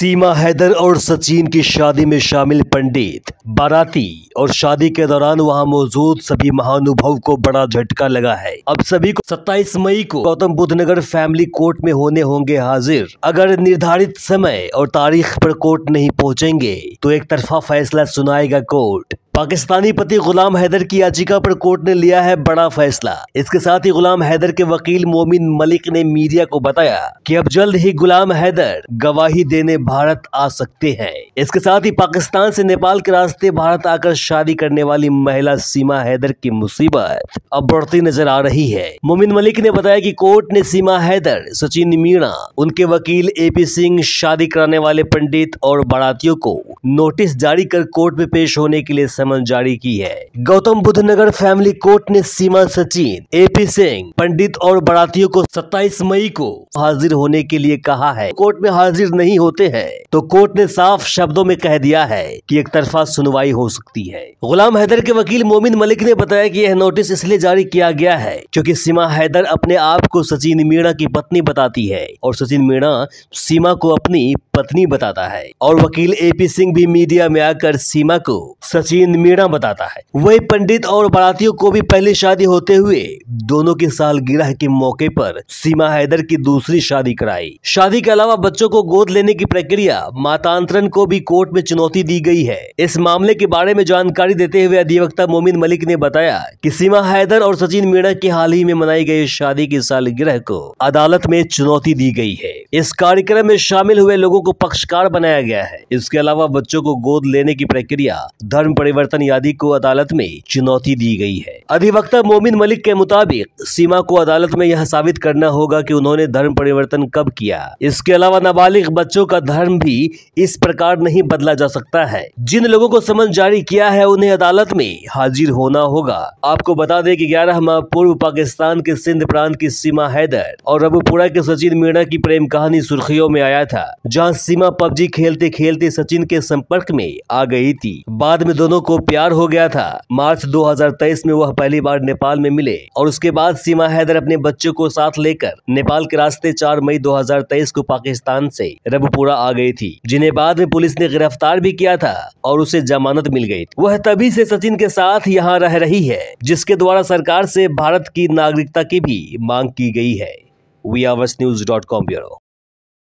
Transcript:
सीमा हैदर और सचिन की शादी में शामिल पंडित। बाराती और शादी के दौरान वहाँ मौजूद सभी महानुभव को बड़ा झटका लगा है। अब सभी को 27 मई को गौतम बुद्ध नगर फैमिली कोर्ट में होने होंगे हाजिर। अगर निर्धारित समय और तारीख पर कोर्ट नहीं पहुँचेंगे तो एक तरफा फैसला सुनाएगा कोर्ट। पाकिस्तानी पति गुलाम हैदर की याचिका पर कोर्ट ने लिया है बड़ा फैसला। इसके साथ ही गुलाम हैदर के वकील मोमिन मलिक ने मीडिया को बताया कि अब जल्द ही गुलाम हैदर गवाही देने भारत आ सकते हैं। इसके साथ ही पाकिस्तान से नेपाल के रास्ते भारत आकर शादी करने वाली महिला सीमा हैदर की मुसीबत अब बढ़ती नज़र आ रही है। मोमिन मलिक ने बताया की कोर्ट ने सीमा हैदर, सचिन मीणा, उनके वकील एपी सिंह, शादी कराने वाले पंडित और बारातियों को नोटिस जारी कर कोर्ट में पेश होने के लिए समन जारी की है। गौतम बुद्ध नगर फैमिली कोर्ट ने सीमा सचिन एपी सिंह पंडित और बारातियों को 27 मई को हाजिर होने के लिए कहा है। कोर्ट में हाजिर नहीं होते हैं तो कोर्ट ने साफ़ शब्दों में कह दिया है कि एक तरफा सुनवाई हो सकती है। गुलाम हैदर के वकील मोमिन मलिक ने बताया कि यह नोटिस इसलिए जारी किया गया है क्योंकि सीमा हैदर अपने आप को सचिन मीणा की पत्नी बताती है और सचिन मीणा सीमा को अपनी पत्नी बताता है। और वकील एपी सिंह भी मीडिया में आकर सीमा को सचिन मीणा बताता है। वही पंडित और बारातियों को भी पहली शादी होते हुए दोनों की सालगिरह के मौके पर सीमा हैदर की दूसरी शादी कराई। शादी के अलावा बच्चों को गोद लेने की प्रक्रिया मातांतरण को भी कोर्ट में चुनौती दी गई है। इस मामले के बारे में जानकारी देते हुए अधिवक्ता मोमिन मलिक ने बताया कि सीमा हैदर और सचिन मीणा की हाल ही में मनाई गई शादी की सालगिरह को अदालत में चुनौती दी गई है। इस कार्यक्रम में शामिल हुए लोगों को पक्षकार बनाया गया है। इसके अलावा बच्चों को गोद लेने की प्रक्रिया धर्म परिवर्तन आदि को अदालत में चुनौती दी गई है। अधिवक्ता मोमिन मलिक के मुताबिक, सीमा को अदालत में यह साबित करना होगा कि उन्होंने धर्म परिवर्तन कब किया। इसके अलावा नाबालिग बच्चों का धर्म भी इस प्रकार नहीं बदला जा सकता है। जिन लोगों को समन जारी किया है, उन्हें अदालत में हाजिर होना होगा। आपको बता दें कि 11 माह पूर्व पाकिस्तान के सिंध प्रांत की सीमा हैदर और रबुपुरा के सचिन मीणा की प्रेम कहानी सुर्खियों में आया था, जहाँ सीमा पबजी खेलते खेलते सचिन के संपर्क में आ गई थी। बाद में दोनों को प्यार हो गया था। मार्च 2023 में वह पहली बार नेपाल में मिले और उसके बाद सीमा हैदर अपने बच्चों को साथ लेकर नेपाल के रास्ते 4 मई 2023 को पाकिस्तान से रबपुरा आ गई थी, जिन्हें बाद में पुलिस ने गिरफ़्तार भी किया था और उसे जमानत मिल गई वह तभी से सचिन के साथ यहाँ रह रही है, जिसके द्वारा सरकार से भारत की नागरिकता की भी मांग की गई है। V news dot com bureau.